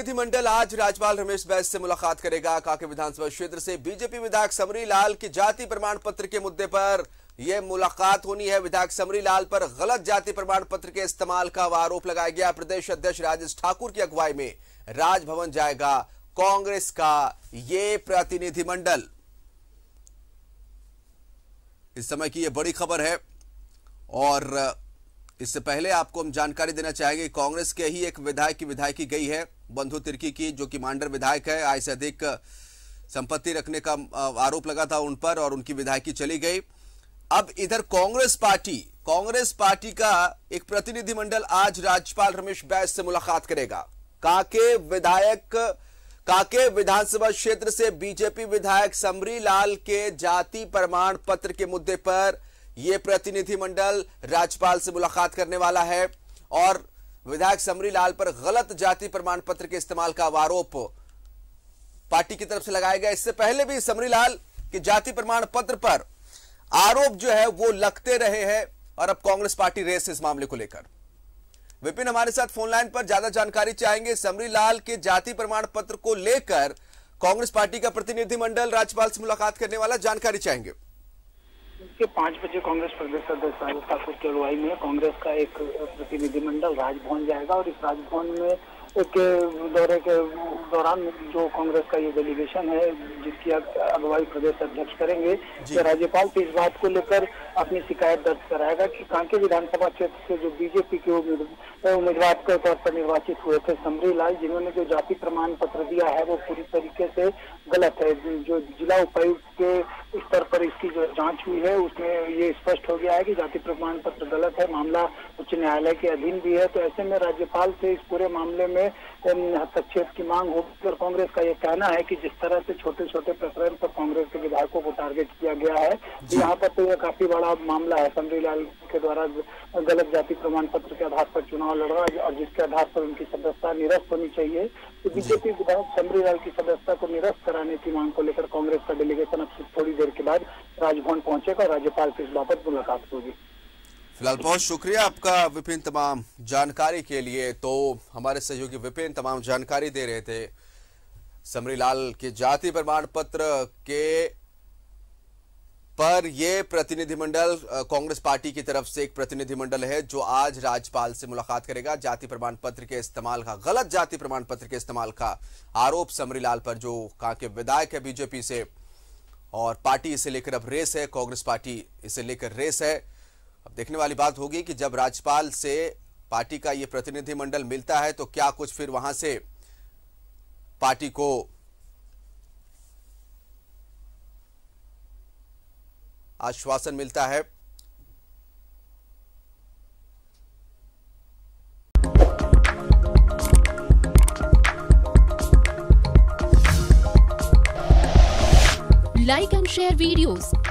प्रतिनिधिमंडल आज राज्यपाल रमेश बैस से मुलाकात करेगा। काके विधानसभा क्षेत्र से बीजेपी विधायक समरी लाल की जाति प्रमाण पत्र के मुद्दे पर यह मुलाकात होनी है। विधायक समरी लाल पर गलत जाति प्रमाण पत्र के इस्तेमाल का आरोप लगाया गया। प्रदेश अध्यक्ष राजेश ठाकुर की अगुवाई में राजभवन जाएगा कांग्रेस का ये प्रतिनिधिमंडल इस समय की यह बड़ी खबर है और इससे पहले आपको हम जानकारी देना चाहेंगे, कांग्रेस के ही एक विधायक की विधायकी गई है। बंधु तिर्की की, जो कि मांडर विधायक है, आय से अधिक संपत्ति रखने का आरोप लगा था उन पर और उनकी विधायकी चली गई। अब इधर कांग्रेस पार्टी कांग्रेस पार्टी का एक प्रतिनिधिमंडल आज राज्यपाल रमेश बैस से मुलाकात करेगा। काके विधायक, काके विधानसभा क्षेत्र से बीजेपी विधायक समरी लाल के जाति प्रमाण पत्र के मुद्दे पर यह प्रतिनिधिमंडल राज्यपाल से मुलाकात करने वाला है। और विधायक समरी लाल पर गलत जाति प्रमाण पत्र के इस्तेमाल का आरोप। पार्टी की तरफ़ से लगाया गया इससे पहले भी समरी लाल के जाति प्रमाण पत्र पर आरोप जो है, वो लगते रहे हैं और अब कांग्रेस पार्टी रेस इस मामले को लेकर। विपिन, हमारे साथ फ़ोन लाइन पर ज़्यादा जानकारी चाहेंगे। समरी लाल के जाति प्रमाण पत्र को लेकर कांग्रेस पार्टी का प्रतिनिधिमंडल राज्यपाल से मुलाकात करने वाला। जानकारी चाहेंगे। के पाँच बजे कांग्रेस प्रदेश अध्यक्ष राजेश ठाकुर की अगुवाई में कांग्रेस का एक प्रतिनिधिमंडल राजभवन जाएगा और इस राजभवन में के दौरे के दौरान जो कांग्रेस का ये डेलीगेशन है जिसकी अगुवाई प्रदेश अध्यक्ष करेंगे तो राज्यपाल से इस बात को लेकर अपनी शिकायत दर्ज कराएगा कि कांके विधानसभा क्षेत्र से जो बीजेपी के उम्मीदवार के तौर पर निर्वाचित हुए थे समरी लाल जिन्होंने जो जाति प्रमाण पत्र दिया है वो पूरी तरीके से गलत है। जो जिला उपायुक्त के स्तर पर इसकी जो जाँच हुई है, उसमें ये स्पष्ट हो गया है कि जाति प्रमाण पत्र गलत है, मामला उच्च न्यायालय के अधीन भी है तो ऐसे में राज्यपाल से इस पूरे मामले में हस्तक्षेप की मांग होगी। और कांग्रेस का ये कहना है कि जिस तरह से छोटे छोटे प्रकरण पर कांग्रेस के विधायकों को टारगेट किया गया है यहाँ पर तो यह काफ़ी बड़ा मामला है। समरी लाल के द्वारा गलत जाति प्रमाण पत्र के आधार पर चुनाव लड़ रहा और जिसके आधार पर उनकी सदस्यता निरस्त होनी चाहिए। तो बीजेपी विधायक समरी लाल की सदस्यता को निरस्त कराने की मांग को लेकर कांग्रेस का डेलीगेशन अब थोड़ी देर के बाद राजभवन पहुंचेगा और राज्यपाल से इस बाबत मुलाकात होगी। फ़िलहाल बहुत शुक्रिया आपका विपिन तमाम जानकारी के लिए। तो हमारे सहयोगी विपिन तमाम जानकारी दे रहे थे समरीलाल के जाति प्रमाण पत्र के पर यह प्रतिनिधिमंडल कांग्रेस पार्टी की तरफ़ से एक प्रतिनिधिमंडल है जो आज राज्यपाल से मुलाकात करेगा। जाति प्रमाण पत्र के इस्तेमाल का, गलत जाति प्रमाण पत्र के इस्तेमाल का आरोप समरीलाल पर, जो कहा के विधायक है बीजेपी से, और पार्टी इसे लेकर अब रेस है, कांग्रेस पार्टी इसे लेकर रेस है। अब देखने वाली बात होगी कि जब राज्यपाल से पार्टी का ये प्रतिनिधिमंडल मिलता है तो क्या कुछ फिर वहाँ से पार्टी को आश्वासन मिलता है? Like and share videos,